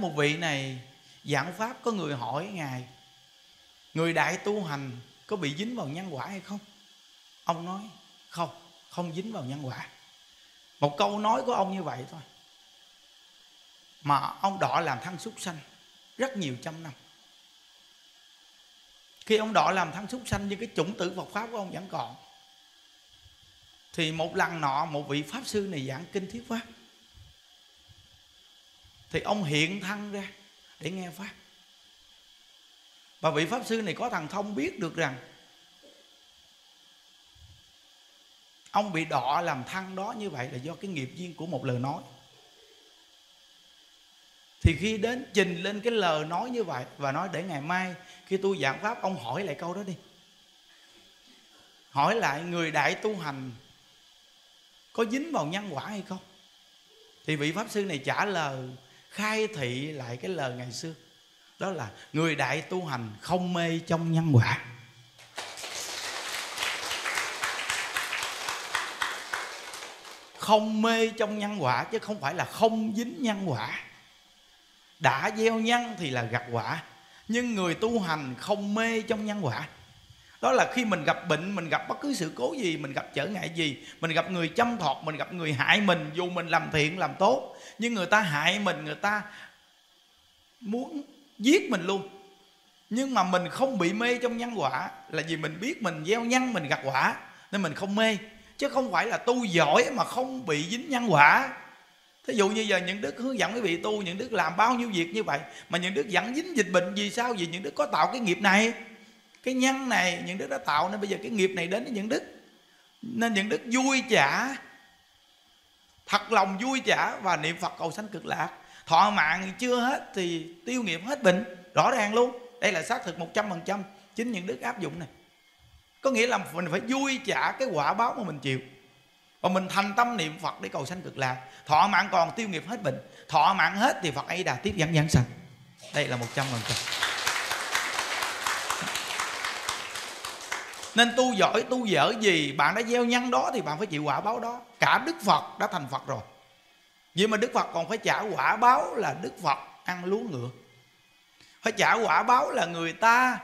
một vị này giảng pháp có người hỏi ngài, người đại tu hành có bị dính vào nhân quả hay không? Ông nói, không không dính vào nhân quả. Một câu nói của ông như vậy thôi. Mà ông đọ làm thân súc sanh rất nhiều trăm năm. Khi ông đọ làm thân súc sanh như cái chủng tử Phật pháp của ông vẫn còn, thì một lần nọ một vị pháp sư này giảng kinh thuyết pháp thì ông hiện thân ra để nghe pháp. Và vị pháp sư này có thằng thông biết được rằng ông bị đọ làm thân đó như vậy là do cái nghiệp duyên của một lời nói. Thì khi đến trình lên cái lời nói như vậy và nói để ngày mai khi tôi giảng pháp, ông hỏi lại câu đó đi. Hỏi lại người đại tu hành có dính vào nhân quả hay không? Thì vị pháp sư này trả lời khai thị lại cái lời ngày xưa. Đó là người đại tu hành không mê trong nhân quả. Không mê trong nhân quả chứ không phải là không dính nhân quả. Đã gieo nhân thì là gặt quả, nhưng người tu hành không mê trong nhân quả đó là khi mình gặp bệnh, mình gặp bất cứ sự cố gì, mình gặp trở ngại gì, mình gặp người chăm thọt, mình gặp người hại mình, dù mình làm thiện, làm tốt, nhưng người ta hại mình, người ta muốn giết mình luôn. Nhưng mà mình không bị mê trong nhân quả, là vì mình biết mình gieo nhân, mình gặt quả, nên mình không mê. Chứ không phải là tu giỏi mà không bị dính nhân quả. Thí dụ như giờ những đức hướng dẫn quý vị tu, những đức làm bao nhiêu việc như vậy, mà những đức dẫn dính dịch bệnh, vì sao? Vì những đức có tạo cái nghiệp này cái nhân này những đức đã tạo nên bây giờ cái nghiệp này đến với những đức nên những đức vui chả, thật lòng vui chả và niệm phật cầu sanh cực lạc. Thọ mạng chưa hết thì tiêu nghiệp hết bệnh, rõ ràng luôn. Đây là xác thực 100% chính những đức áp dụng này. Có nghĩa là mình phải vui trả cái quả báo mà mình chịu. Và mình thành tâm niệm Phật để cầu sanh cực lạc. Thọ mạng còn tiêu nghiệp hết bệnh. Thọ mạng hết thì Phật ấy đã tiếp dẫn giảng sanh. Đây là 100% nên tu giỏi, tu dở gì, bạn đã gieo nhân đó thì bạn phải chịu quả báo đó. Cả đức phật đã thành phật rồi. Vậy mà đức phật còn phải trả quả báo là đức phật ăn lúa ngựa. Phải trả quả báo là người ta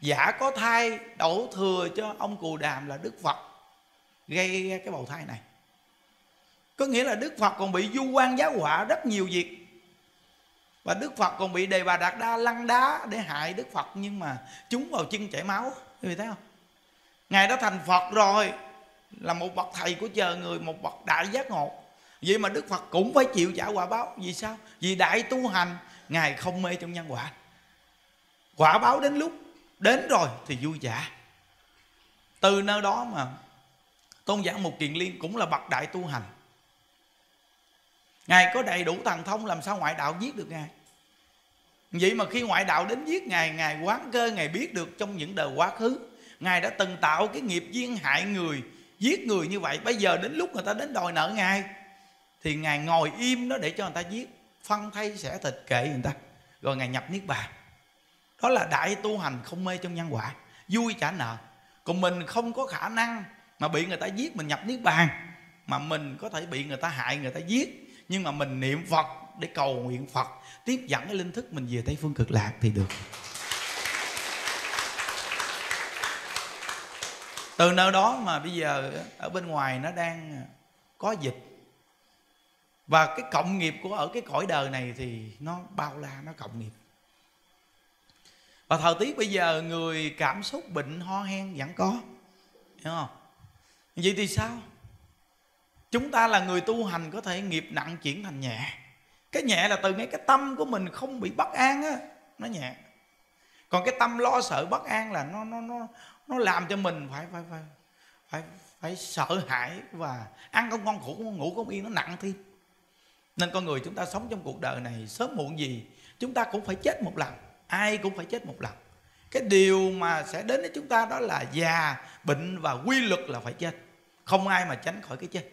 giả có thai, đổ thừa cho ông cù đàm là đức phật. Gây cái bầu thai này. Có nghĩa là đức phật còn bị du quan giá họa rất nhiều việc. Và đức phật còn bị đề bà đạt đa lăn đá để hại đức phật. Nhưng mà chúng vào chân chảy máu quý vị thấy không? Ngài đã thành phật rồi, là một bậc thầy của chờ người, một bậc đại giác ngộ. Vậy mà đức phật cũng phải chịu trả quả báo. Vì sao? Vì đại tu hành, ngài không mê trong nhân quả. Quả báo đến lúc đến rồi thì vui trả từ nơi đó mà tôn giả một kiền liên cũng là bậc đại tu hành. Ngài có đầy đủ thần thông, làm sao ngoại đạo giết được ngài? Vậy mà khi ngoại đạo đến giết ngài ngài quán cơ, ngài biết được trong những đời quá khứ, ngài đã từng tạo cái nghiệp duyên hại người, giết người như vậy. Bây giờ đến lúc người ta đến đòi nợ ngài, thì ngài ngồi im đó để cho người ta giết. Phân thay sẽ thịt kệ người ta. Rồi ngài nhập niết bàn. Đó là đại tu hành không mê trong nhân quả. Vui trả nợ. Còn mình không có khả năng mà bị người ta giết mình nhập niết bàn, mà mình có thể bị người ta hại, người ta giết. Nhưng mà mình niệm phật để cầu nguyện phật, tiếp dẫn cái linh thức mình về tây phương cực lạc thì được. Từ nơi đó mà bây giờ ở bên ngoài nó đang có dịch. Và cái cộng nghiệp của ở cái cõi đời này thì nó bao la, nó cộng nghiệp. Và thời tiết bây giờ người cảm xúc bệnh ho hen vẫn có, hiểu không? Vậy thì sao? Chúng ta là người tu hành có thể nghiệp nặng chuyển thành nhẹ cái nhẹ là từ ngay cái tâm của mình không bị bất an á, nó nhẹ. Còn cái tâm lo sợ bất an là nó nó nó nó làm cho mình phải phải phải phải phải sợ hãi và ăn không ngon, ngủ không ngủ không yên, nó nặng thêm. Nên con người chúng ta sống trong cuộc đời này sớm muộn gì, chúng ta cũng phải chết một lần, ai cũng phải chết một lần. Cái điều mà sẽ đến với chúng ta đó là già, bệnh và quy luật là phải chết. Không ai mà tránh khỏi cái chết.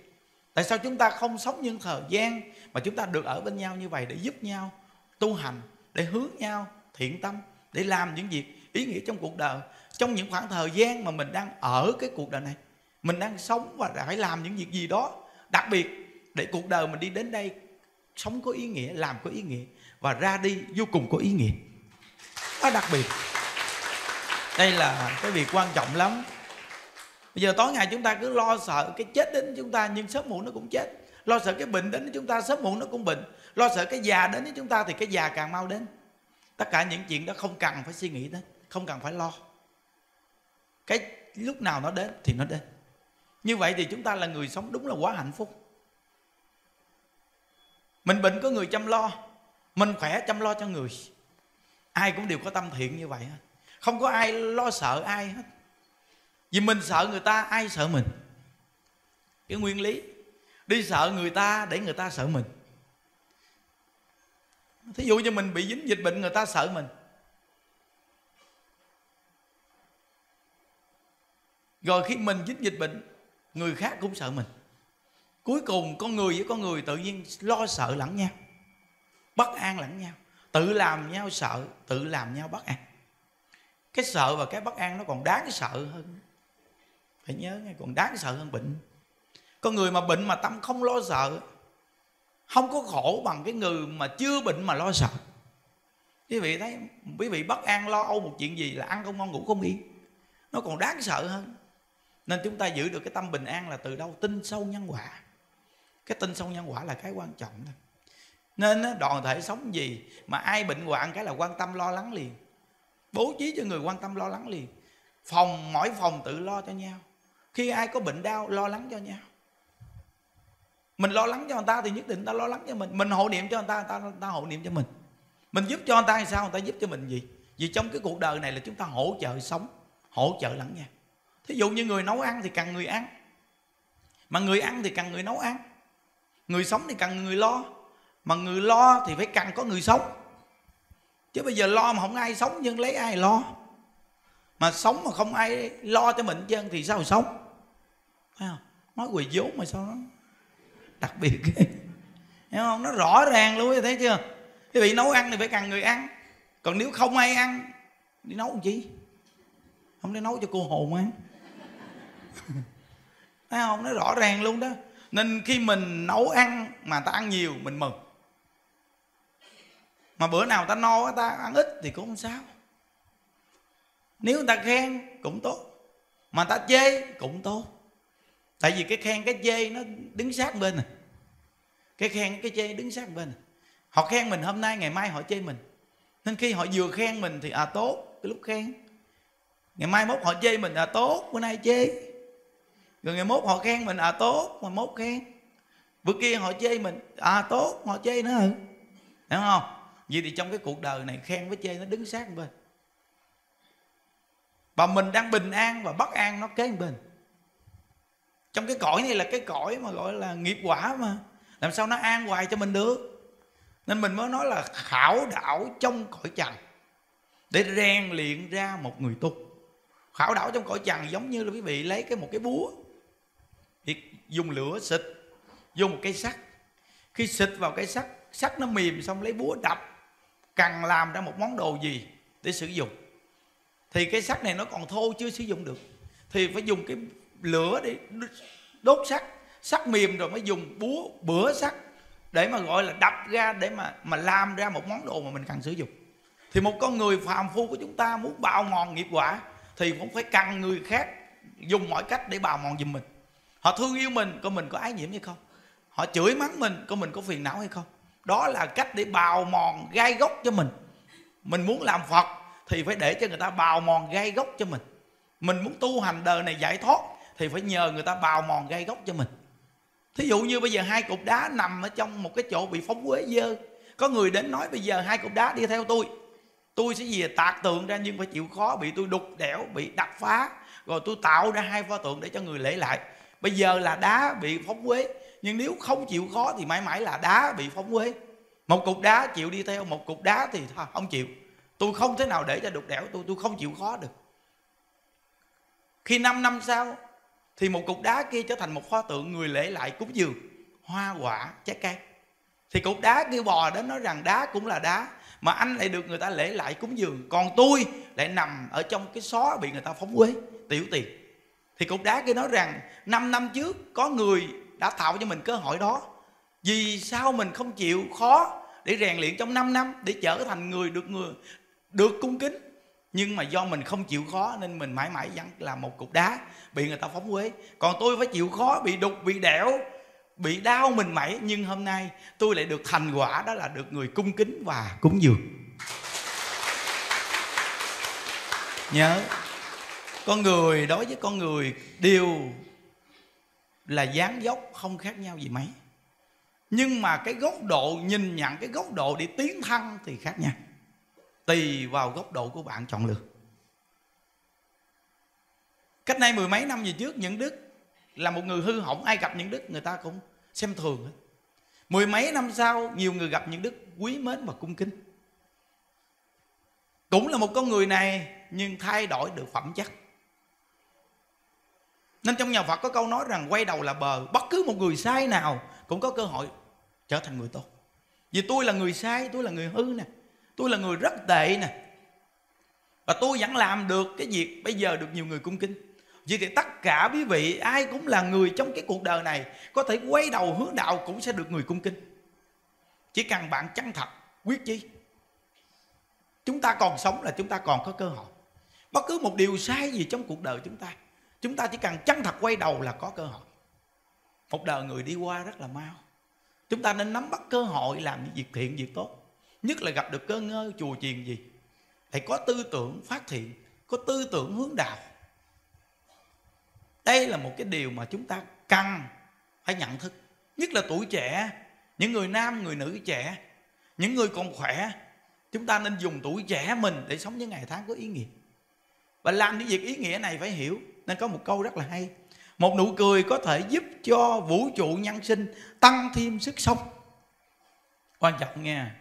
Tại sao chúng ta không sống những thời gian mà chúng ta được ở bên nhau như vậy để giúp nhau tu hành, để hướng nhau thiện tâm, để làm những việc ý nghĩa trong cuộc đời. Trong những khoảng thời gian mà mình đang ở cái cuộc đời này, mình đang sống và phải làm những việc gì đó đặc biệt để cuộc đời mình đi đến đây sống có ý nghĩa, làm có ý nghĩa và ra đi vô cùng có ý nghĩa. Nó đặc biệt. Đây là cái việc quan trọng lắm. Bây giờ tối ngày chúng ta cứ lo sợ cái chết đến chúng ta, nhưng sớm muộn nó cũng chết lo sợ cái bệnh đến với chúng ta sớm muộn nó cũng bệnh. Lo sợ cái già đến với chúng ta thì cái già càng mau đến. Tất cả những chuyện đó không cần phải suy nghĩ đến, không cần phải lo. Cái lúc nào nó đến thì nó đến. Như vậy thì chúng ta là người sống đúng là quá hạnh phúc. Mình bệnh có người chăm lo, mình khỏe chăm lo cho người. Ai cũng đều có tâm thiện như vậy hết. Không có ai lo sợ ai hết. Vì mình sợ người ta, ai sợ mình? Cái nguyên lý đi sợ người ta để người ta sợ mình. Thí dụ như mình bị dính dịch bệnh, người ta sợ mình. Rồi khi mình dính dịch bệnh, người khác cũng sợ mình. Cuối cùng con người với con người tự nhiên lo sợ lẫn nhau, bất an lẫn nhau. Tự làm nhau sợ, tự làm nhau bất an. Cái sợ và cái bất an nó còn đáng sợ hơn. Phải nhớ nghe, còn đáng sợ hơn bệnh con người mà bệnh mà tâm không lo sợ, không có khổ bằng cái người mà chưa bệnh mà lo sợ. Quý vị thấy, quý vị bất an lo âu một chuyện gì là ăn không ngon, ngủ không yên. Nó còn đáng sợ hơn. Nên chúng ta giữ được cái tâm bình an là từ đâu? Tin sâu nhân quả. Cái tin sâu nhân quả là cái quan trọng thôi. Nên đoàn thể sống gì mà ai bệnh hoạn cái là quan tâm lo lắng liền. Bố trí cho người quan tâm lo lắng liền. Phòng, mỗi phòng tự lo cho nhau. Khi ai có bệnh đau, lo lắng cho nhau mình lo lắng cho người ta thì nhất định người ta lo lắng cho mình. Mình hộ niệm cho người ta người ta, người ta hộ niệm cho mình. Mình giúp cho người ta thì sao? Người ta giúp cho mình gì? Vì trong cái cuộc đời này là chúng ta hỗ trợ sống hỗ trợ lẫn nhau thí dụ như người nấu ăn thì cần người ăn. Mà người ăn thì cần người nấu ăn. Người sống thì cần người lo. Mà người lo thì phải cần có người sống. Chứ bây giờ lo mà không ai sống nhưng lấy ai lo? Mà sống mà không ai lo cho mình chân thì sao mà sống? Thấy không? Nói quỳ vốn mà sao nó đặc biệt hiểu không? Nó rõ ràng luôn, thấy chưa? Quý vị nấu ăn thì phải cần người ăn. Còn nếu không ai ăn, đi nấu làm chi? Không để nấu cho cô hồn ăn thấy không? Nó rõ ràng luôn đó. Nên khi mình nấu ăn mà ta ăn nhiều, mình mừng. Mà bữa nào ta no ta ăn ít thì cũng không sao. Nếu người ta khen, cũng tốt. Mà ta chê, cũng tốt tại vì cái khen cái chê nó đứng sát bên này. Cái khen cái chê đứng sát bên này. họ khen mình hôm nay, ngày mai họ chê mình. Nên khi họ vừa khen mình thì à tốt, cái lúc khen. Ngày mai mốt họ chê mình à tốt, bữa nay chê. Rồi ngày mốt họ khen mình à tốt, mà mốt khen. Bữa kia họ chê mình à tốt họ chê nữa hả? Hiểu không? Vậy thì trong cái cuộc đời này khen với chê nó đứng sát bên. Và mình đang bình an và bất an nó kế bên trong cái cõi này là cái cõi mà gọi là nghiệp quả mà. Làm sao nó an hoài cho mình được? Nên mình mới nói là khảo đảo trong cõi trần, để rèn luyện ra một người tu. Khảo đảo trong cõi trần giống như là quý vị lấy cái một cái búa, thì dùng lửa xịt vô một cây sắt. Khi xịt vào cây sắt sắt nó mềm xong lấy búa đập, cần làm ra một món đồ gì để sử dụng. Thì cái sắt này nó còn thô chưa sử dụng được. Thì phải dùng cái lửa để đốt sắt sắt mềm rồi mới dùng búa, bữa sắt để mà gọi là đập ra, để mà mà làm ra một món đồ mà mình cần sử dụng. Thì một con người phàm phu của chúng ta muốn bào mòn nghiệp quả thì cũng phải cần người khác dùng mọi cách để bào mòn giùm mình. Họ thương yêu mình, có mình có ái nhiễm hay không? Họ chửi mắng mình, có mình có phiền não hay không? Đó là cách để bào mòn gai gốc cho mình. Mình muốn làm phật thì phải để cho người ta bào mòn gai gốc cho mình. Mình muốn tu hành đời này giải thoát thì phải nhờ người ta bào mòn gai gốc cho mình. Thí dụ như bây giờ hai cục đá nằm ở trong một cái chỗ bị phóng quế dơ. Có người đến nói bây giờ hai cục đá đi theo tôi. Tôi sẽ về à? tạc tượng ra nhưng phải chịu khó, bị tôi đục đẽo, bị đập phá. Rồi tôi tạo ra hai pho tượng để cho người lễ lại. Bây giờ là đá bị phóng quế nhưng nếu không chịu khó thì mãi mãi là đá bị phóng quế một cục đá chịu đi theo, một cục đá thì thôi không chịu. Tôi không thể nào để cho đục đẽo tôi tôi không chịu khó được. Khi 5 năm sau thì một cục đá kia trở thành một pho tượng người lễ lại cúng dường, hoa quả, trái cây. Thì cục đá kia bò đến nói rằng đá cũng là đá, mà anh lại được người ta lễ lại cúng dường. Còn tôi lại nằm ở trong cái xó bị người ta phóng quế, tiểu tiền thì cục đá kia nói rằng 5 năm trước có người đã tạo cho mình cơ hội đó. Vì sao mình không chịu khó để rèn luyện trong 5 năm để trở thành người được người, được cung kính? Nhưng mà do mình không chịu khó nên mình mãi mãi vẫn là một cục đá bị người ta phóng quế còn tôi phải chịu khó, bị đục, bị đẻo, bị đau mình mẩy. Nhưng hôm nay tôi lại được thành quả, đó là được người cung kính và cúng dường. Nhớ, con người, đối với con người, đều là dáng dốc không khác nhau gì mấy. Nhưng mà cái góc độ, nhìn nhận cái góc độ để tiến thăng thì khác nhau. Tùy vào góc độ của bạn chọn lựa cách nay mười mấy năm về trước, những đức là một người hư hỏng, ai gặp những đức người ta cũng xem thường hết. Mười mấy năm sau, nhiều người gặp những đức quý mến và cung kính. Cũng là một con người này, nhưng thay đổi được phẩm chất. Nên trong nhà Phật có câu nói rằng, quay đầu là bờ, bất cứ một người sai nào cũng có cơ hội trở thành người tốt. Vì tôi là người sai, tôi là người hư nè, tôi là người rất tệ nè. Và tôi vẫn làm được cái việc bây giờ được nhiều người cung kính vì thì tất cả quý vị, ai cũng là người trong cái cuộc đời này, có thể quay đầu hướng đạo cũng sẽ được người cung kính. Chỉ cần bạn chân thật, quyết chí. Chúng ta còn sống là chúng ta còn có cơ hội. Bất cứ một điều sai gì trong cuộc đời chúng ta chúng ta chỉ cần chân thật quay đầu là có cơ hội. Một đời người đi qua rất là mau. Chúng ta nên nắm bắt cơ hội làm những việc thiện, việc tốt. Nhất là gặp được cơ ngơ chùa chiền gì. Phải có tư tưởng phát thiện, có tư tưởng hướng đạo đây là một cái điều mà chúng ta cần phải nhận thức. Nhất là tuổi trẻ, những người nam, người nữ trẻ, những người còn khỏe, chúng ta nên dùng tuổi trẻ mình để sống những ngày tháng có ý nghĩa. Và làm những việc ý nghĩa này phải hiểu, nên có một câu rất là hay. Một nụ cười có thể giúp cho vũ trụ nhân sinh tăng thêm sức sống. Quan trọng nha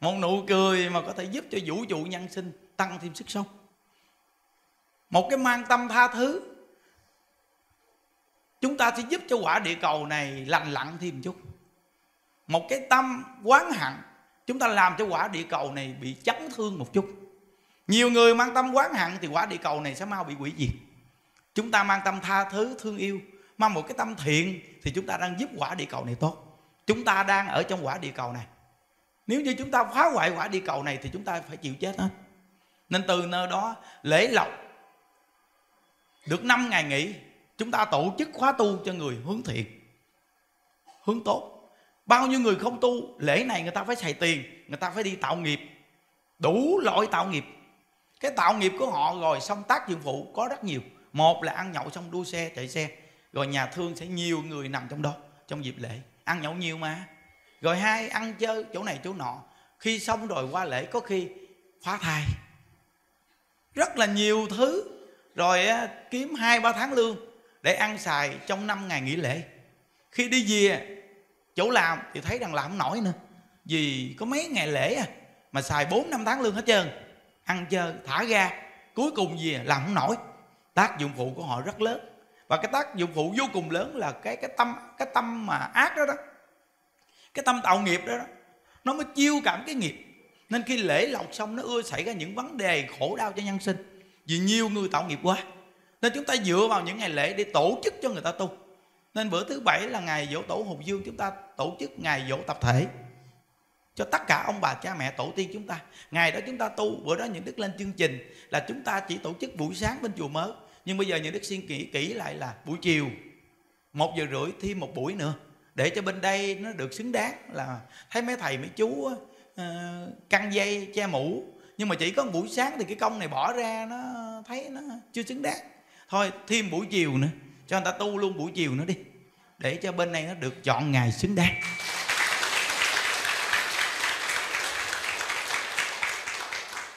một nụ cười mà có thể giúp cho vũ trụ nhân sinh tăng thêm sức sống. Một cái mang tâm tha thứ chúng ta sẽ giúp cho quả địa cầu này lành lặn thêm một chút. Một cái tâm quán hận, chúng ta làm cho quả địa cầu này bị chấn thương một chút. Nhiều người mang tâm quán hận thì quả địa cầu này sẽ mau bị hủy diệt. Chúng ta mang tâm tha thứ, thương yêu, mang một cái tâm thiện thì chúng ta đang giúp quả địa cầu này tốt. Chúng ta đang ở trong quả địa cầu này. Nếu như chúng ta phá hoại quả địa cầu này thì chúng ta phải chịu chết hết. Nên từ nơi đó lễ lộc, được 5 ngày nghỉ chúng ta tổ chức khóa tu cho người hướng thiện, hướng tốt. Bao nhiêu người không tu, lễ này người ta phải xài tiền, người ta phải đi tạo nghiệp. Đủ loại tạo nghiệp. Cái tạo nghiệp của họ rồi xong tác dụng phụ có rất nhiều. Một là ăn nhậu xong đua xe, chạy xe. Rồi nhà thương sẽ nhiều người nằm trong đó, trong dịp lễ. Ăn nhậu nhiều mà. Rồi hai, ăn chơi chỗ này chỗ nọ. Khi xong rồi qua lễ có khi phá thai. Rất là nhiều thứ. Rồi kiếm hai, ba tháng lương để ăn xài trong năm ngày nghỉ lễ. Khi đi về chỗ làm thì thấy rằng làm không nổi nữa vì có mấy ngày lễ à mà xài bốn năm tháng lương hết trơn. Ăn chơi thả ga cuối cùng về làm không nổi. Tác dụng phụ của họ rất lớn và cái tác dụng phụ vô cùng lớn là cái cái tâm cái tâm mà ác đó đó. Cái tâm tạo nghiệp đó, đó nó mới chiêu cảm cái nghiệp. Nên khi lễ lộc xong nó ưa xảy ra những vấn đề khổ đau cho nhân sinh vì nhiều người tạo nghiệp quá nên chúng ta dựa vào những ngày lễ để tổ chức cho người ta tu. Nên bữa thứ bảy là ngày dỗ tổ hùng dương chúng ta tổ chức ngày dỗ tập thể cho tất cả ông bà cha mẹ tổ tiên chúng ta. Ngày đó chúng ta tu bữa đó những đức lên chương trình là chúng ta chỉ tổ chức buổi sáng bên chùa mới. Nhưng bây giờ những đức xin kỹ kỹ lại là buổi chiều một giờ rưỡi thêm một buổi nữa. Để cho bên đây nó được xứng đáng là thấy mấy thầy mấy chú uh, căng dây che mũ. Nhưng mà chỉ có một buổi sáng thì cái công này bỏ ra nó thấy nó chưa xứng đáng thôi, thêm buổi chiều nữa. Cho người ta tu luôn buổi chiều nữa đi. Để cho bên này nó được chọn ngày xứng đáng.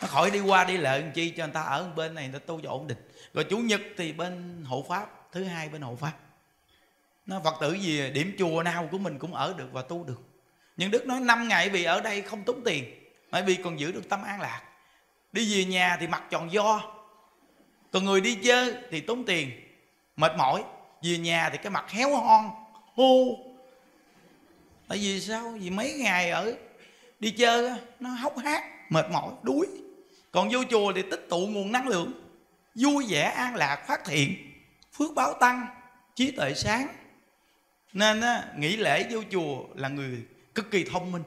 Nó khỏi đi qua đi lại chi cho người ta ở bên này, người ta tu cho ổn định. Rồi chủ nhật thì bên hộ pháp, thứ hai bên hộ pháp. Nó phật tử gì, điểm chùa nào của mình cũng ở được và tu được. Nhưng đức nói năm ngày vì ở đây không tốn tiền, bởi vì còn giữ được tâm an lạc. Đi về nhà thì mặc tròn do còn người đi chơi thì tốn tiền mệt mỏi. Về nhà thì cái mặt héo hon hô. Tại vì sao? Vì mấy ngày ở đi chơi nó hốc hác mệt mỏi đuối. Còn vô chùa thì tích tụ nguồn năng lượng vui vẻ an lạc phát thiện phước báo tăng trí tuệ sáng. Nên á, nghỉ lễ vô chùa là người cực kỳ thông minh.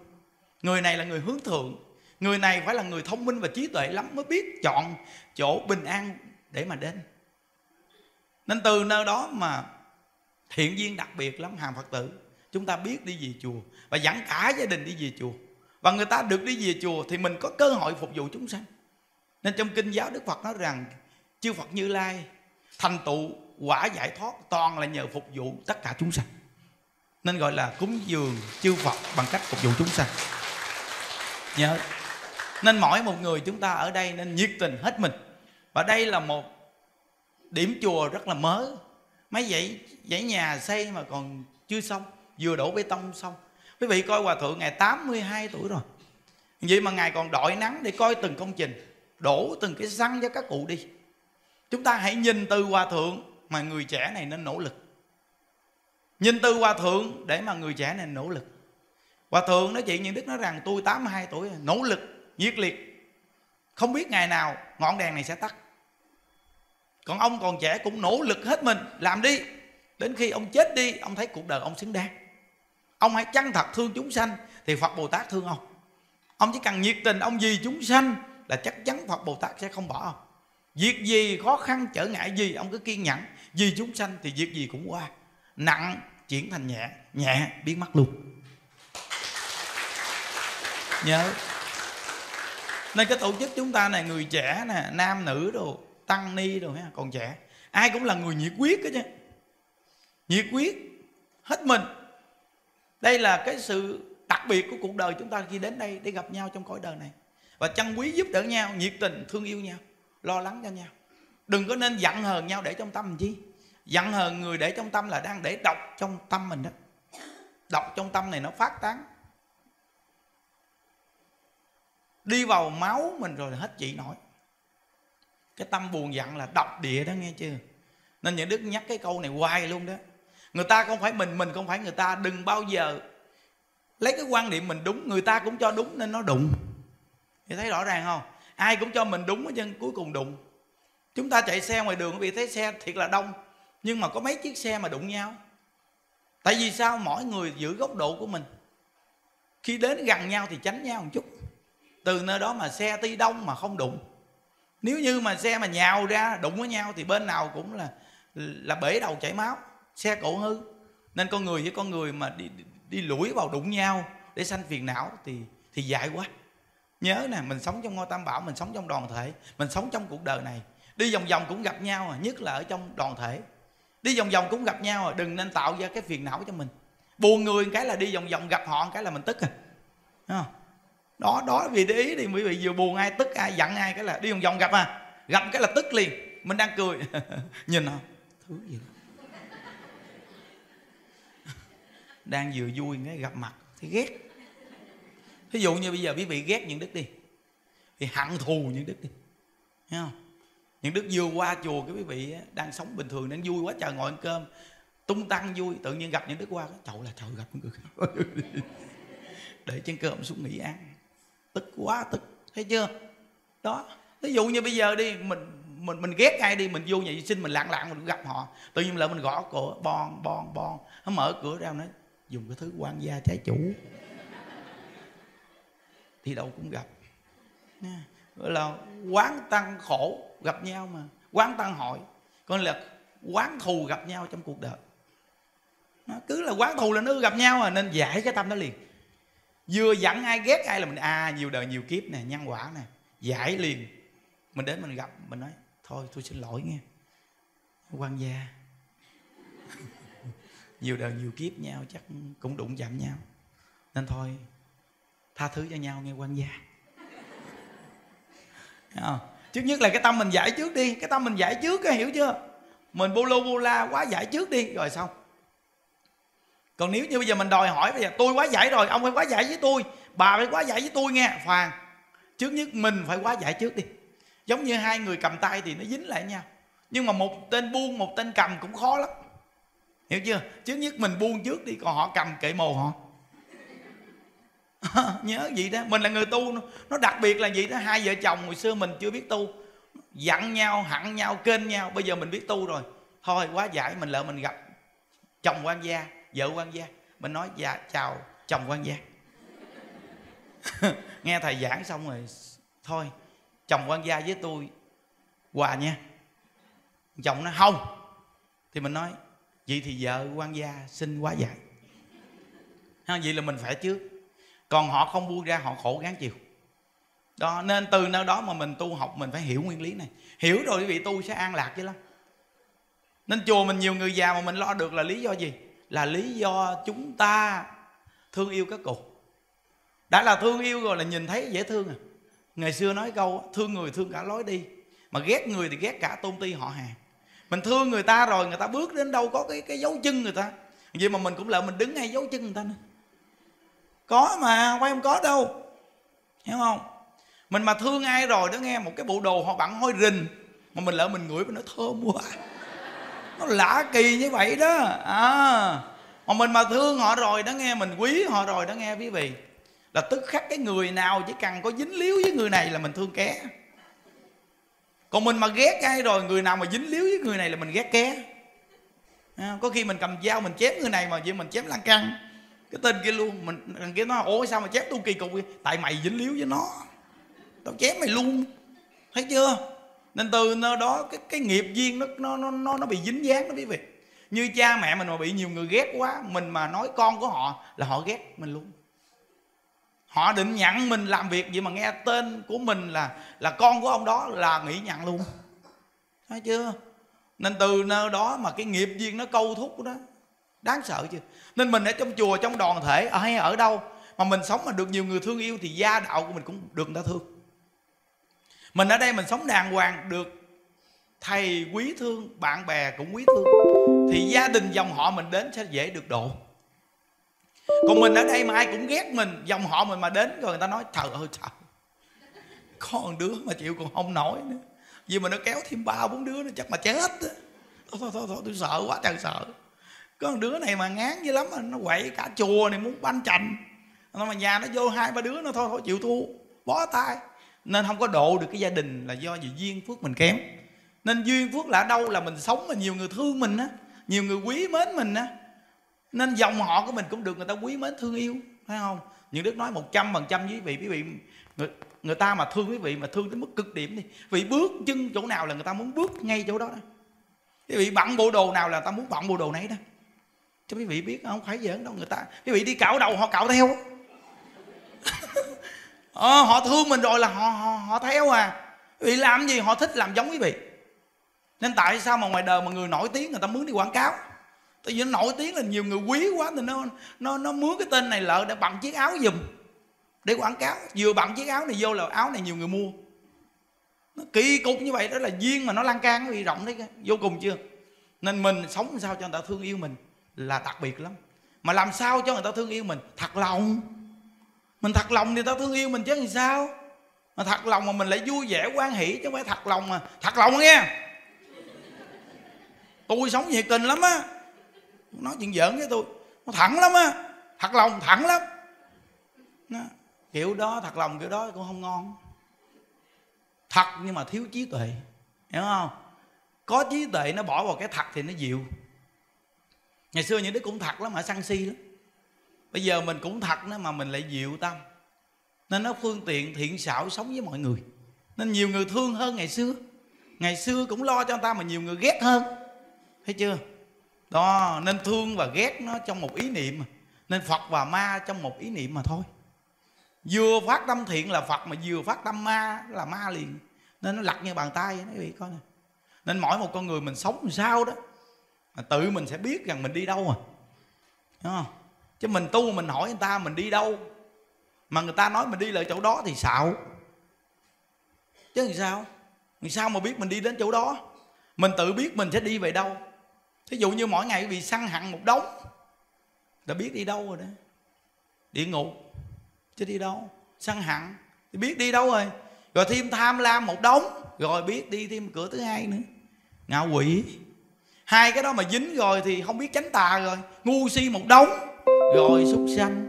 Người này là người hướng thượng người này phải là người thông minh và trí tuệ lắm mới biết chọn chỗ bình an để mà đến. Nên từ nơi đó mà thiện duyên đặc biệt lắm, hàng phật tử. Chúng ta biết đi về chùa và dẫn cả gia đình đi về chùa. Và người ta được đi về chùa thì mình có cơ hội phục vụ chúng sanh. Nên trong kinh giáo đức phật nói rằng, chư phật như lai, thành tựu, quả giải thoát toàn là nhờ phục vụ tất cả chúng sanh. Nên gọi là cúng dường chư phật bằng cách phục vụ chúng sanh. Nhớ. Nên mỗi một người chúng ta ở đây nên nhiệt tình hết mình và đây là một điểm chùa rất là mới. Mấy dãy dãy nhà xây mà còn chưa xong, vừa đổ bê tông xong. Quý vị coi hòa thượng ngày 82 tuổi rồi. Vậy mà ngài còn đội nắng để coi từng công trình, đổ từng cái xăng cho các cụ đi. Chúng ta hãy nhìn từ hòa thượng mà người trẻ này nên nỗ lực. Nhìn từ hòa thượng để mà người trẻ này nỗ lực. Hòa thượng nói chuyện những đức nói rằng, tôi 82 tuổi, nỗ lực, nhiệt liệt. Không biết ngày nào ngọn đèn này sẽ tắt còn ông còn trẻ cũng nỗ lực hết mình, làm đi. Đến khi ông chết đi, ông thấy cuộc đời ông xứng đáng. Ông hãy chân thật thương chúng sanh thì phật bồ tát thương ông. Ông chỉ cần nhiệt tình ông vì chúng sanh là chắc chắn phật bồ tát sẽ không bỏ ông. Việc gì khó khăn trở ngại gì, ông cứ kiên nhẫn. Vì chúng sanh thì việc gì cũng qua. Nặng chuyển thành nhẹ nhẹ biến mất luôn. Nhớ. Nên cái tổ chức chúng ta này, người trẻ nè, nam, nữ đồ tăng ni rồi, ha còn trẻ. Ai cũng là người nhiệt quyết đó chứ. Nhiệt quyết hết mình. Đây là cái sự đặc biệt của cuộc đời chúng ta khi đến đây để gặp nhau trong cõi đời này. Và chân quý giúp đỡ nhau nhiệt tình thương yêu nhau lo lắng cho nhau. Đừng có nên giận hờn nhau để trong tâm làm chi? Giận hờn người để trong tâm là đang để độc trong tâm mình đó. Độc trong tâm này nó phát tán. Đi vào máu mình rồi là hết chị nổi cái tâm buồn giận là độc địa đó, nghe chưa? Nên những đức nhắc cái câu này hoài luôn đó. Người ta không phải mình mình không phải người ta. Đừng bao giờ lấy cái quan niệm mình đúng, người ta cũng cho đúng nên nó đụng. Thì thấy rõ ràng không? Ai cũng cho mình đúng nhưng cuối cùng đụng. Chúng ta chạy xe ngoài đường bị thấy xe thiệt là đông, nhưng mà có mấy chiếc xe mà đụng nhau. Tại vì sao? Mỗi người giữ góc độ của mình. Khi đến gần nhau thì tránh nhau một chút. Từ nơi đó mà xe tuy đông mà không đụng nếu như mà xe mà nhào ra đụng với nhau thì bên nào cũng là là bể đầu chảy máu xe cộ hư. Nên con người với con người mà đi đi, lủi vào đụng nhau để sanh phiền não thì thì dại quá. Nhớ nè mình sống trong ngôi tam bảo mình sống trong đoàn thể mình sống trong cuộc đời này. Đi vòng vòng cũng gặp nhau à nhất là ở trong đoàn thể. Đi vòng vòng cũng gặp nhau à đừng nên tạo ra cái phiền não cho mình. Buồn người cái là đi vòng vòng gặp họ cái là mình tức à đó đó, vì để ý thì quý vị vừa buồn ai tức, ai giận ai, cái là đi vòng vòng gặp à. Gặp cái là tức liền. Mình đang cười. Nhìn không thứ gì đó. đang vừa vui cái gặp mặt thì ghét. Ví dụ như bây giờ quý vị ghét những đức đi. Thì hận thù những đức đi. Thấy không? Những đức vừa qua chùa cái quý vị đang sống bình thường, đang vui quá trời ngồi ăn cơm. Tung tăng vui, tự nhiên gặp những đức qua chậu là trời, gặp người. Để trên cơm xuống nghỉ ăn tức quá, tức. Thấy chưa? Đó. Ví dụ như bây giờ đi, mình mình mình ghét ai đi, mình vô nhà vệ sinh, mình lạng lạng, mình gặp họ, tự nhiên là mình gõ cửa, bon bon bon. Nó mở cửa ra, nó dùng cái thứ quan gia trái chủ. Thì đâu cũng gặp. Gọi là quán tăng khổ, gặp nhau mà. Quán tăng hội. Còn là quán thù gặp nhau trong cuộc đời. Nó cứ là quán thù là nó gặp nhau à nên giải cái tâm đó liền vừa giận ai ghét ai là mình à nhiều đời nhiều kiếp nè, nhân quả nè, giải liền. Mình đến mình gặp, mình nói, thôi, tôi xin lỗi nghe, quan gia. Nhiều đời nhiều kiếp nhau, chắc cũng đụng chạm nhau. Nên thôi, tha thứ cho nhau nghe, quan gia. Không? trước nhất là cái tâm mình giải trước đi, cái tâm mình giải trước cái hiểu chưa? Mình bô lô bô la quá giải trước đi, rồi xong còn nếu như bây giờ mình đòi hỏi bây giờ, tôi quá giải rồi, ông phải quá giải với tôi, bà phải quá giải với tôi nghe. Phàn. Trước nhất mình phải quá giải trước đi. Giống như hai người cầm tay thì nó dính lại nhau. Nhưng mà một tên buông, một tên cầm cũng khó lắm. Hiểu chưa? Trước nhất mình buông trước đi, còn họ cầm kệ mồ họ. Nhớ gì đó. Mình là người tu nó đặc biệt là gì đó. Hai vợ chồng hồi xưa mình chưa biết tu. Giận nhau, hận nhau, kênh nhau. Bây giờ mình biết tu rồi. Thôi, quá giải, mình lỡ mình gặp chồng quan gia vợ quan gia. Mình nói dạ chào chồng quan gia. Nghe thầy giảng xong rồi thôi chồng quan gia với tôi quà nha. Chồng nó không. Thì mình nói vậy thì vợ quan gia xin quá dài ha, vậy là mình phải trước. Còn họ không buông ra họ khổ gán chịu. Đó nên từ nơi đó mà mình tu học mình phải hiểu nguyên lý này. Hiểu rồi quý vị tu sẽ an lạc chứ lắm. Nên chùa mình nhiều người già mà mình lo được là lý do gì? Là lý do chúng ta thương yêu các cụ đã là thương yêu rồi là nhìn thấy dễ thương à. Ngày xưa nói câu, thương người thương cả lối đi, mà ghét người thì ghét cả tôn ti họ hàng. Mình thương người ta rồi, người ta bước đến đâu có cái cái dấu chân người ta. Vậy mà mình cũng lỡ mình đứng ngay dấu chân người ta nữa. Có mà không phải không có đâu. Hiểu không? Mình mà thương ai rồi đó nghe một cái bộ đồ họ bận hôi rình, mà mình lỡ mình ngửi nó thơm quá nó lạ kỳ như vậy đó. À mà mình mà thương họ rồi đó nghe mình quý họ rồi đó nghe quý vị. Là tức khắc cái người nào chỉ cần có dính líu với người này là mình thương ké. Còn mình mà ghét ai rồi người nào mà dính líu với người này là mình ghét ké. À, có khi mình cầm dao mình chém người này mà vậy mình chém lan căng cái tên kia luôn mình thằng kia nói ủa sao mà chém tôi kỳ cục vậy? Tại mày dính líu với nó. Tao chém mày luôn. Thấy chưa? Nên từ nơi đó, cái cái nghiệp duyên nó nó nó nó bị dính dáng đó quý vị. Như cha mẹ mình mà bị nhiều người ghét quá, mình mà nói con của họ là họ ghét mình luôn. Họ định nhận mình làm việc gì mà nghe tên của mình là là con của ông đó là nghĩ nhận luôn. Thấy chưa? Nên từ nơi đó mà cái nghiệp duyên nó câu thúc đó, đáng sợ chưa nên mình ở trong chùa, trong đoàn thể, ở hay ở đâu, mà mình sống mà được nhiều người thương yêu thì gia đạo của mình cũng được người ta thương mình ở đây mình sống đàng hoàng được. Thầy quý thương bạn bè cũng quý thương. Thì gia đình dòng họ mình đến sẽ dễ được độ. Còn mình ở đây mà ai cũng ghét mình dòng họ mình mà đến rồi người ta nói trời ơi trời. Có một đứa mà chịu còn không nổi nữa. Vì mà nó kéo thêm ba bốn đứa nó chắc mà chết thôi thôi thôi, thôi tôi sợ quá trời sợ. Có một đứa này mà ngán dữ lắm nó quậy cả chùa này muốn banh chành. Nó mà nhà nó vô hai ba đứa nó thôi thôi chịu thua. Bó tay nên không có độ được cái gia đình là do gì? Duyên phước mình kém. Nên duyên phước là ở đâu là mình sống mà nhiều người thương mình á nhiều người quý mến mình á. Nên dòng họ của mình cũng được người ta quý mến thương yêu phải không? Những đức nói một trăm phần trăm với quý vị quý vị người, người ta mà thương quý vị mà thương đến mức cực điểm đi. Vị bước chân chỗ nào là người ta muốn bước ngay chỗ đó đó. Quý vị bận bộ đồ nào là người ta muốn bận bộ đồ nấy đó. Cho quý vị biết không phải giỡn đâu người ta quý vị đi cạo đầu họ cạo theo ờ, họ thương mình rồi là họ họ, họ theo à. Vì làm gì họ thích làm giống quý vị. Nên tại sao mà ngoài đời mà người nổi tiếng người ta mướn đi quảng cáo? Tại vì nó nổi tiếng là nhiều người quý quá thì nó nó nó mướn cái tên này lợ để bằng chiếc áo giùm để quảng cáo. Vừa bằng chiếc áo này vô là áo này nhiều người mua. Nó kỳ cục như vậy đó là duyên mà nó lan can nó bị rộng đấy vô cùng chưa? Nên mình sống sao cho người ta thương yêu mình là đặc biệt lắm. Mà làm sao cho người ta thương yêu mình? Thật lòng mình thật lòng thì tao ta thương yêu mình chứ làm sao? Mà thật lòng mà mình lại vui vẻ quan hỷ chứ không phải thật lòng mà thật lòng nghe. Tôi sống nhiệt tình lắm á. Nói chuyện giỡn với tôi. Nó thẳng lắm á. Thật lòng, thẳng lắm. Đó. kiểu đó, thật lòng kiểu đó cũng không ngon. Thật nhưng mà thiếu trí tuệ. Hiểu không? Có trí tuệ nó bỏ vào cái thật thì nó dịu. Ngày xưa những đứa cũng thật lắm mà, săn si lắm bây giờ mình cũng thật nữa mà mình lại dịu tâm. Nên nó phương tiện thiện xảo sống với mọi người. Nên nhiều người thương hơn ngày xưa. Ngày xưa cũng lo cho người ta mà nhiều người ghét hơn. Thấy chưa? Đó, nên thương và ghét nó trong một ý niệm mà. nên phật và ma trong một ý niệm mà thôi. Vừa phát tâm thiện là phật mà vừa phát tâm ma là ma liền. Nên nó lặt như bàn tay nó bị coi nè. Nên mỗi một con người mình sống làm sao đó, mà tự mình sẽ biết rằng mình đi đâu à. Đúng không? Chứ mình tu mình hỏi người ta, mình đi đâu? Mà người ta nói mình đi lại chỗ đó thì xạo. Chứ làm sao? Làm sao mà biết mình đi đến chỗ đó? Mình tự biết mình sẽ đi về đâu. Thí dụ như mỗi ngày bị săn hẳn một đống đã biết đi đâu rồi đó. Địa ngục, chứ đi đâu? Săn hẳn thì biết đi đâu rồi? Rồi thêm tham lam một đống, rồi biết đi thêm cửa thứ hai nữa. Ngạo quỷ. Hai cái đó mà dính rồi thì không biết tránh tà rồi. Ngu si một đống rồi súc sanh.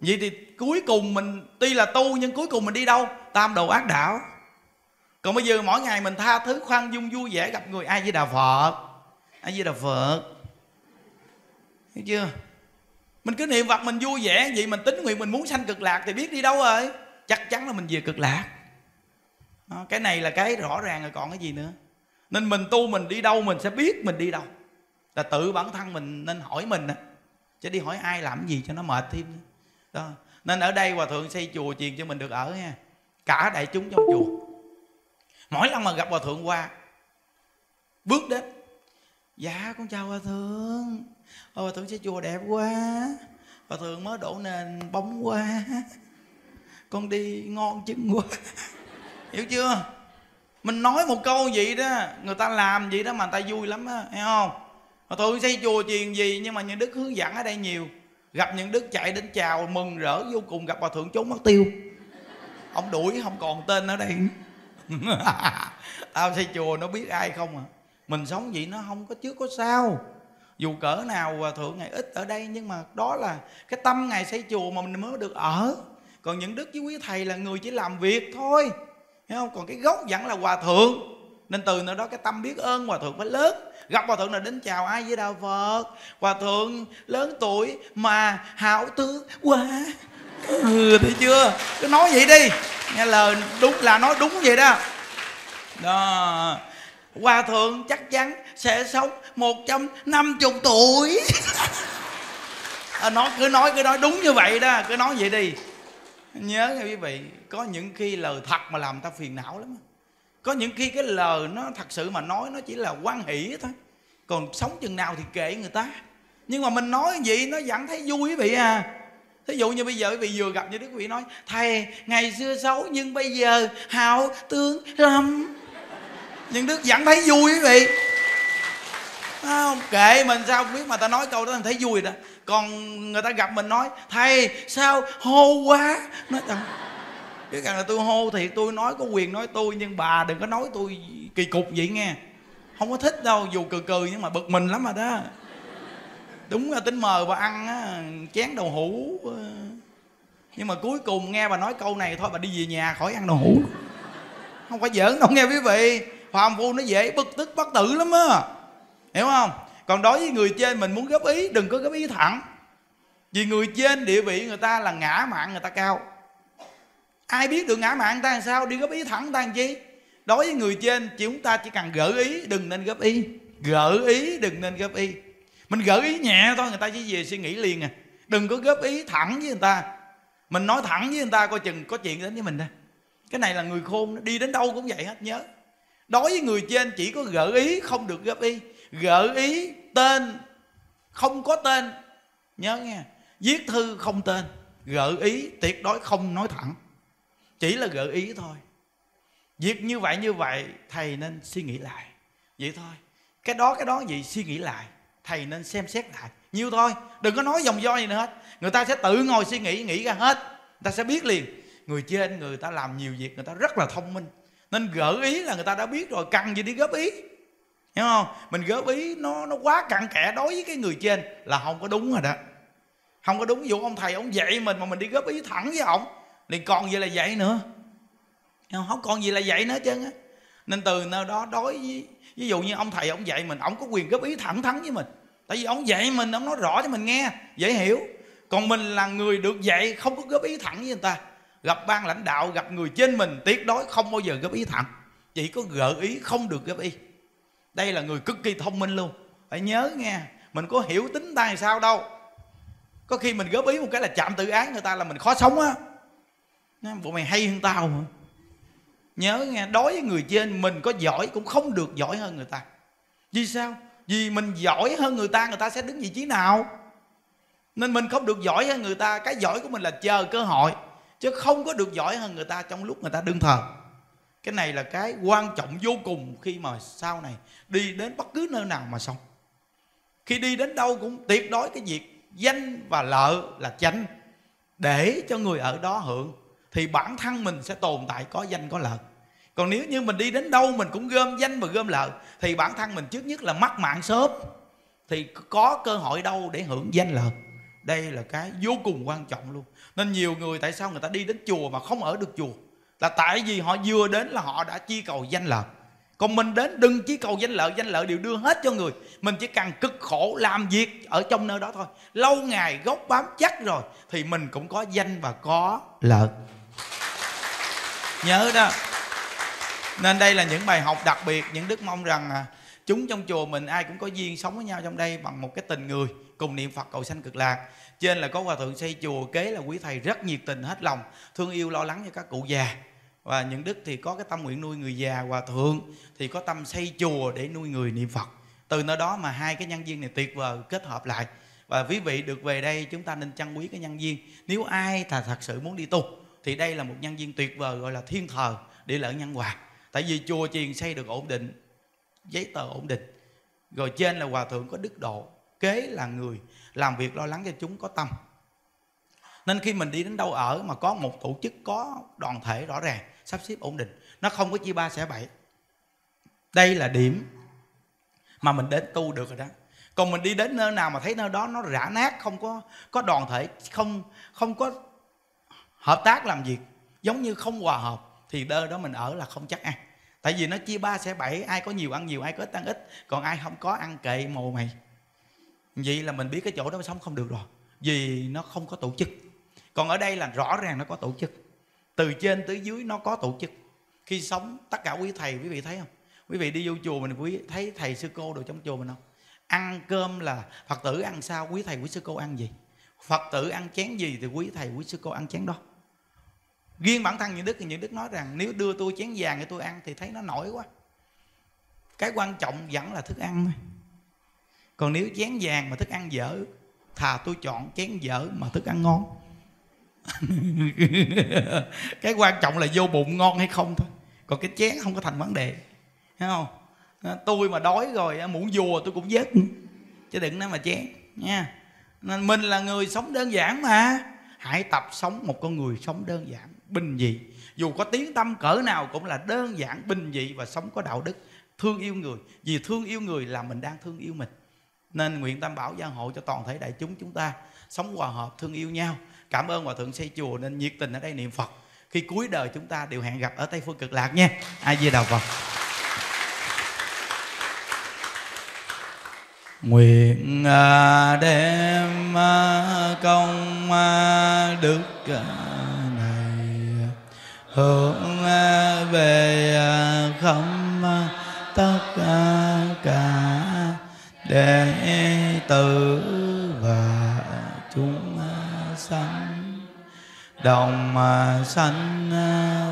Vậy thì cuối cùng mình tuy là tu nhưng cuối cùng mình đi đâu? Tam đồ ác đạo. Còn bây giờ mỗi ngày mình tha thứ khoan dung vui vẻ gặp người ai với đà phật. Ai với đà phật. Thấy chưa? Mình cứ niệm phật mình vui vẻ vậy mình tính nguyện mình muốn sanh cực lạc thì biết đi đâu rồi? Chắc chắn là mình về cực lạc. Đó, cái này là cái rõ ràng rồi còn cái gì nữa? Nên mình tu mình đi đâu mình sẽ biết mình đi đâu. Là tự bản thân mình nên hỏi mình á chứ đi hỏi ai làm gì cho nó mệt thêm. Đó. Nên ở đây hòa thượng xây chùa chiền cho mình được ở nha. Cả đại chúng trong chùa. Mỗi lần mà gặp hòa thượng qua, bước đến. Dạ con chào hòa thượng. Ờ, hòa thượng xây chùa đẹp quá. Hòa thượng mới đổ nền bóng quá. Con đi ngon chân quá. Hiểu chưa? Mình nói một câu vậy đó, người ta làm vậy đó mà người ta vui lắm á, hiểu không? Mà thượng xây chùa chiền gì, nhưng mà những đức hướng dẫn ở đây nhiều. Gặp những đức chạy đến chào, mừng, rỡ, vô cùng, gặp hòa thượng trốn mất tiêu. Ông đuổi, không còn tên ở đây. Tao xây chùa, nó biết ai không à? Mình sống vậy nó không có trước có sao. Dù cỡ nào hòa thượng ngày ít ở đây, nhưng mà đó là cái tâm ngày xây chùa mà mình mới được ở. Còn những đức với quý thầy là người chỉ làm việc thôi. Hiểu không? Còn cái gốc vẫn là hòa thượng. Nên từ nơi đó cái tâm biết ơn hòa thượng phải lớn gặp hòa thượng là đến chào ai với đạo phật? Hòa thượng lớn tuổi mà hảo tướng quá. Ừ, thấy chưa? Cứ nói vậy đi. Nghe lời đúng là nói đúng vậy đó. Đó. Hòa thượng chắc chắn sẽ sống một trăm năm chục tuổi. À, nó cứ nói cứ nói đúng như vậy đó. Cứ nói vậy đi. Nhớ nha quý vị có những khi lời thật mà làm ta phiền não lắm có những khi cái lời nó thật sự mà nói nó chỉ là quan hỷ thôi. Còn sống chừng nào thì kệ người ta. Nhưng mà mình nói vậy nó vẫn thấy vui quý vị à. Thí dụ như bây giờ quý vị vừa gặp như đức quý vị nói, thầy, ngày xưa xấu nhưng bây giờ hào tướng lắm. Nhưng đức vẫn thấy vui quý vị. Không? Kệ mình sao không biết mà ta nói câu đó mình thấy vui đó. Còn người ta gặp mình nói, thầy, sao hô quá? Nói rằng chứ rằng là tôi hô thì tôi nói có quyền nói tôi, nhưng bà đừng có nói tôi kỳ cục vậy nghe. Không có thích đâu, dù cười cười nhưng mà bực mình lắm rồi đó. Đúng là tính mời bà ăn á, chén đậu hũ ờ. nhưng mà cuối cùng nghe bà nói câu này thôi, bà đi về nhà khỏi ăn đậu hũ. Không phải giỡn đâu nghe quý vị. Phàm phu nó dễ, bực tức bất tử lắm á. Hiểu không? Còn đối với người trên mình muốn góp ý, đừng có góp ý thẳng. Vì người trên địa vị người ta là ngã mạng, người ta cao ai biết được ngã mạng ta làm sao? Đi góp ý thẳng ta làm chi? Đối với người trên chúng ta chỉ cần gợi ý, đừng nên góp ý. Gợi ý, đừng nên góp ý. Mình gợi ý nhẹ thôi, người ta chỉ về suy nghĩ liền à. Đừng có góp ý thẳng với người ta. Mình nói thẳng với người ta, coi chừng có chuyện đến với mình đây cái này là người khôn đi đến đâu cũng vậy hết, nhớ. Đối với người trên, chỉ có gợi ý, không được góp ý. Gợi ý, tên, không có tên, nhớ nghe. Viết thư, không tên. Gợi ý, tuyệt đối không nói thẳng chỉ là gợi ý thôi. Việc như vậy như vậy, thầy nên suy nghĩ lại. Vậy thôi. Cái đó cái đó gì? Suy nghĩ lại. Thầy nên xem xét lại. Nhiêu thôi. Đừng có nói dòng do gì nữa hết. Người ta sẽ tự ngồi suy nghĩ nghĩ ra hết. Người ta sẽ biết liền. Người trên, người ta làm nhiều việc, người ta rất là thông minh. Nên gợi ý là người ta đã biết rồi. Cần gì đi góp ý. Hiểu không? Mình góp ý nó nó quá cặn kẽ đối với cái người trên là không có đúng rồi đó. Không có đúng. Vụ ông thầy, ông dạy mình mà mình đi góp ý thẳng với ông thì còn gì là vậy nữa. Không còn gì là vậy nữa chứ nên từ nơi đó đối với, ví dụ như ông thầy ông dạy mình, ông có quyền góp ý thẳng thắn với mình. Tại vì ông dạy mình, ông nói rõ cho mình nghe, dễ hiểu. Còn mình là người được dạy, không có góp ý thẳng với người ta. Gặp ban lãnh đạo, gặp người trên mình, tuyệt đối không bao giờ góp ý thẳng. Chỉ có gợi ý không được góp ý. Đây là người cực kỳ thông minh luôn. Phải nhớ nghe, mình có hiểu tính ta sao đâu. Có khi mình góp ý một cái là chạm tự án người ta là mình khó sống á bộ mày hay hơn tao mà nhớ nghe, đối với người trên, mình có giỏi cũng không được giỏi hơn người ta. Vì sao? Vì mình giỏi hơn người ta người ta sẽ đứng vị trí nào? Nên mình không được giỏi hơn người ta, cái giỏi của mình là chờ cơ hội, chứ không có được giỏi hơn người ta trong lúc người ta đương thờ cái này là cái quan trọng vô cùng khi mà sau này đi đến bất cứ nơi nào mà sống. Khi đi đến đâu cũng tuyệt đối cái việc danh và lợi là chánh để cho người ở đó hưởng thì bản thân mình sẽ tồn tại, có danh, có lợi. Còn nếu như mình đi đến đâu mình cũng gom danh và gom lợi, thì bản thân mình trước nhất là mắc mạng sớm, thì có cơ hội đâu để hưởng danh lợi. Đây là cái vô cùng quan trọng luôn. Nên nhiều người tại sao người ta đi đến chùa mà không ở được chùa? Là tại vì họ vừa đến là họ đã chi cầu danh lợi. Còn mình đến đừng chỉ cầu danh lợi danh lợi đều đưa hết cho người. Mình chỉ cần cực khổ làm việc ở trong nơi đó thôi. Lâu ngày gốc bám chắc rồi, thì mình cũng có danh và có lợi nhớ đó. Nên đây là những bài học đặc biệt những đức mong rằng à, chúng trong chùa mình ai cũng có duyên sống với nhau trong đây bằng một cái tình người cùng niệm phật cầu sanh cực lạc. Trên là có hòa thượng xây chùa kế là quý thầy rất nhiệt tình hết lòng thương yêu lo lắng cho các cụ già. Và những đức thì có cái tâm nguyện nuôi người già hòa thượng thì có tâm xây chùa để nuôi người niệm phật. Từ nơi đó mà hai cái nhân viên này tuyệt vời kết hợp lại. Và quý vị được về đây chúng ta nên trân quý cái nhân viên. Nếu ai thà thật sự muốn đi tu thì đây là một nhân viên tuyệt vời, gọi là thiên thờ để lợi nhân hòa. Tại vì chùa chiền xây được ổn định, giấy tờ ổn định. Rồi trên là hòa thượng có đức độ, kế là người, làm việc lo lắng cho chúng có tâm. Nên khi mình đi đến đâu ở mà có một tổ chức, có đoàn thể rõ ràng, sắp xếp ổn định, nó không có chia ba xẻ bảy. Đây là điểm mà mình đến tu được rồi đó. Còn mình đi đến nơi nào mà thấy nơi đó nó rã nát, không có có đoàn thể, không không có hợp tác làm việc, giống như không hòa hợp, thì đơ đó mình ở là không chắc ăn tại vì nó chia ba sẽ bảy, ai có nhiều ăn nhiều, ai có ít ăn ít, còn ai không có ăn kệ mồ mày. Vậy là mình biết cái chỗ đó sống không được rồi, vì nó không có tổ chức. Còn ở đây là rõ ràng nó có tổ chức. Từ trên tới dưới nó có tổ chức. Khi sống, tất cả quý thầy, quý vị thấy không? Quý vị đi vô chùa mình, quý thấy thầy sư cô đồ trong chùa mình không? Ăn cơm là phật tử ăn sao, quý thầy, quý sư cô ăn gì? Phật tử ăn chén gì thì quý thầy, quý sư cô ăn chén đó riêng bản thân những đức thì những đức nói rằng, nếu đưa tôi chén vàng để tôi ăn thì thấy nó nổi quá. Cái quan trọng vẫn là thức ăn thôi. Còn nếu chén vàng mà thức ăn dở, thà tôi chọn chén dở mà thức ăn ngon. Cái quan trọng là vô bụng ngon hay không thôi. Còn cái chén không có thành vấn đề, thấy không? Ờ, tôi mà đói rồi ờ, muỗng dùa tôi cũng vớt. Chứ đừng nói mà chén, nha. Nên mình là người sống đơn giản mà. Hãy tập sống một con người sống đơn giản bình dị. Dù có tiếng tâm cỡ nào cũng là đơn giản, bình dị và sống có đạo đức. Thương yêu người, vì thương yêu người là mình đang thương yêu mình. Nên nguyện tam bảo gia hộ cho toàn thể đại chúng chúng ta sống hòa hợp, thương yêu nhau. Cảm ơn hòa thượng xây chùa nên nhiệt tình ở đây niệm phật. Khi cuối đời chúng ta đều hẹn gặp ở tây phương cực lạc nha. Ai di đà phật. Nguyện à, đem à, công à, đức hướng à, về à, không à, tất cả đệ tử và chúng sanh. Đồng sanh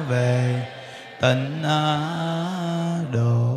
về tịnh độ.